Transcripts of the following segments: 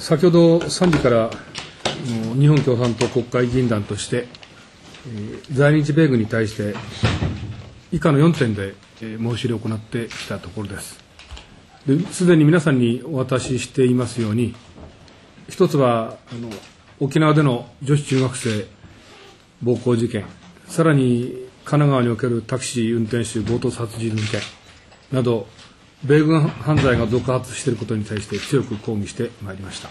先ほど3時から日本共産党国会議員団として、在日米軍に対して以下の4点で申し入れを行ってきたところです。すでに皆さんにお渡ししていますように、一つはあの沖縄での女子中学生暴行事件、さらに神奈川におけるタクシー運転手強盗殺人事件など、米軍犯罪が続発していることに対して強く抗議してまいりました。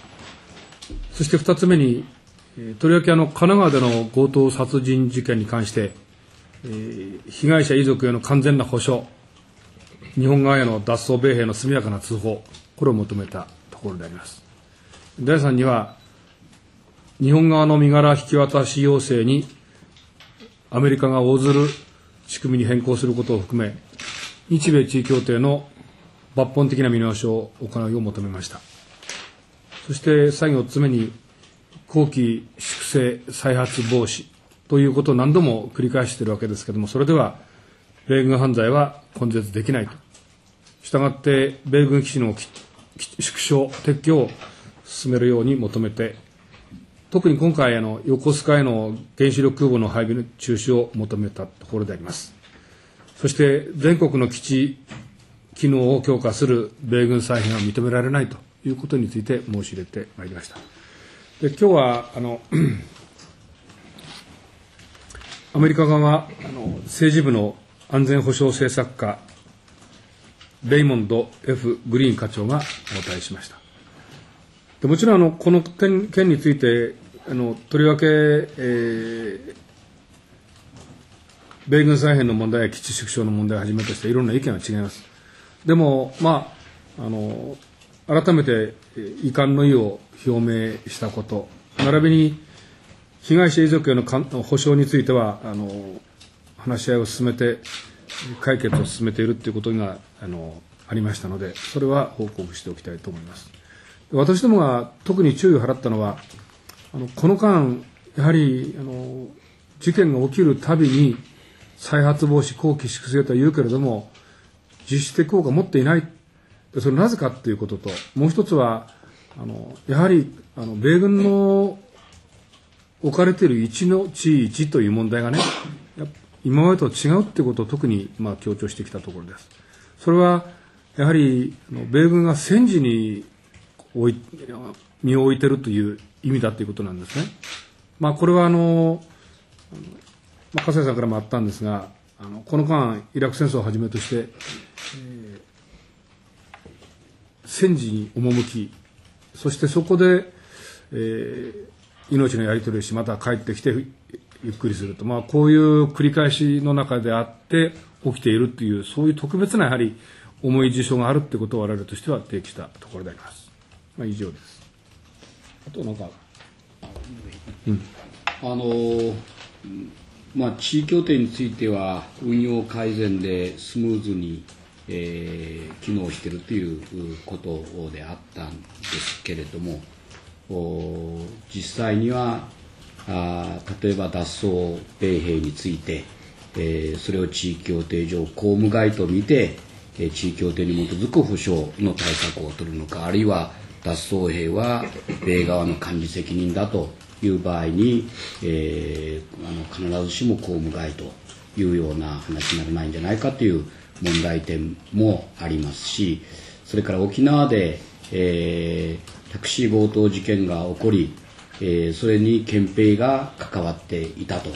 そして2つ目に、とりわけあの神奈川での強盗殺人事件に関して、被害者遺族への完全な補償、日本側への脱走米兵の速やかな通報、これを求めたところであります。第3には、日本側の身柄引き渡し要請にアメリカが応ずる仕組みに変更することを含め、日米地位協定の抜本的な見直しを行うよう求めました。そして最後4つ目に、後期粛清再発防止ということを何度も繰り返しているわけですけれども、それでは米軍犯罪は根絶できないと。したがって、米軍基地の縮小、撤去を進めるように求めて、特に今回、あの横須賀への原子力空母の配備の中止を求めたところであります。そして、全国の基地機能を強化する米軍再編は認められないということについて申し入れてまいりました。で今日はあの アメリカ側はあの政治部の安全保障政策課レイモンド・ F・ グリーン課長が応対しましたでもちろんあのこの件件についてあのとりわけ、えー、米軍再編の問題や基地縮小の問題をはじめとしていろんな意見は違いますでも、まあ、あの改めて遺憾の意を表明したこと、並びに被害者遺族への補償についてはあの話し合いを進めて、解決を進めているということがあのありましたので、それは報告しておきたいと思います。私どもが特に注意を払ったのは、あのこの間、やはりあの事件が起きるたびに、再発防止、後期粛清とは言うけれども、実質的効果を持っていない。それなぜかということと、もう一つは、あのやはりあの米軍の置かれている位置の地位置という問題がね、今までと違うということを特にまあ強調してきたところです。それはやはり米軍が戦時に身を置いているという意味だということなんですね。まあ、これはあの、まあ、笠井さんからもあったんですが、あのこの間、イラク戦争をはじめとして、えー、戦時に赴き、そしてそこで、えー、命のやり取りをし、また帰ってきてゆっくりすると、まあ、こういう繰り返しの中であって起きているという、そういう特別なやはり重い事象があるということを我々としては提起したところであります。まあ、以上です。あとなんか、うん、あのーまあ、地位協定については運用改善でスムーズに、えー、機能しているということであったんですけれども実際にはあ例えば脱走米兵について、えー、それを地位協定上公務外と見て、えー、地位協定に基づく保障の対策を取るのかあるいは脱走兵は米側の管理責任だという場合に、えー、あの必ずしも公務外というような話にならないんじゃないかという問題点もありますしそれから沖縄で、えー、タクシー強盗事件が起こり、えー、それに憲兵が関わっていたと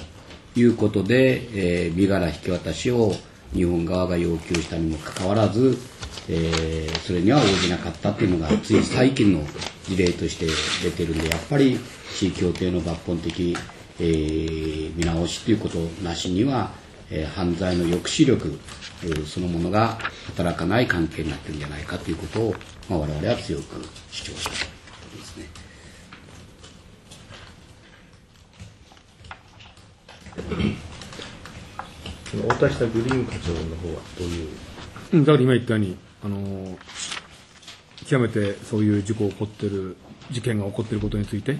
いうことで、えー、身柄引き渡しを日本側が要求したにもかかわらず、えー、それには応じなかったというのがつい最近の事例として出てるんでやっぱり地位協定の抜本的、えー、見直しということなしには、えー、犯罪の抑止力、そのものが働かない関係になってるんじゃないかということを、まあ、我々は強く主張したということですね。お渡したグリーン課長の方はどういうだから今言ったように、あの極めてそういう事故起こってる、事件が起こっていることについて、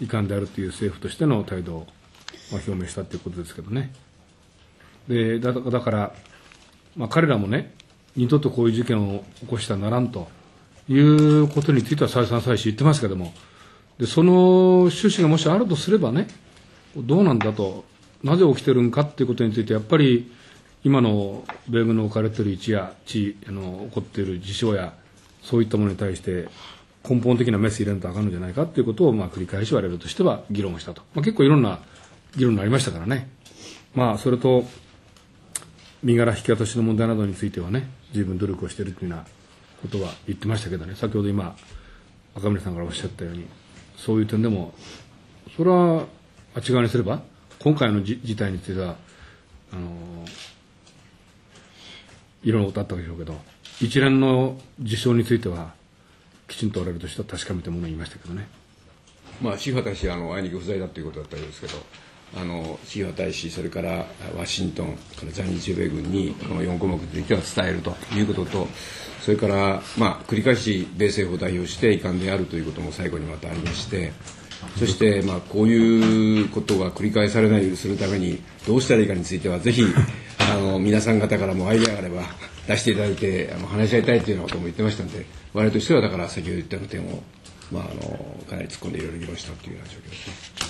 遺憾であるという政府としての態度を表明したということですけどね。でだだから、まあ、彼らもね、二度とこういう事件を起こしてはならんということについては再三再四言ってますけども、でその趣旨がもしあるとすればね、どうなんだと、なぜ起きてるんかっていうことについて、やっぱり今の米軍の置かれている位置や地あの起こっている事象や、そういったものに対して、根本的なメス入れるとあかんのじゃないかということを、まあ、繰り返し我々としては議論したと。まあ、結構いろんな議論になりましたからね。まあ、それと、身柄引き渡しの問題などについてはね、十分努力をしているというようなことは言ってましたけどね、先ほど今、赤嶺さんからおっしゃったように、そういう点でも、それはあっち側にすれば、今回の事態については、あのいろんなことあったでしょうけど、一連の事象については、きちんと我々としては確かめたもの言いましたけどね。まあ、シーファ大使あの、あいにく不在だということだったようですけど、あのシーファ大使、それからワシントン、から在日米軍にこの4項目については伝えるということと、それから、まあ、繰り返し米政府を代表して遺憾であるということも最後にまたありまして、そして、まあ、こういうことが繰り返されないようにするためにどうしたらいいかについてはぜひ あの皆さん方からもアイデアがあれば出していただいてあの話し合いたいというようなことも言ってましたので我々としてはだから先ほど言ったような点を、まあ、あのかなり突っ込んでいろいろ議論したというような状況ですね。